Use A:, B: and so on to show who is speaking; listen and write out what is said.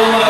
A: 너무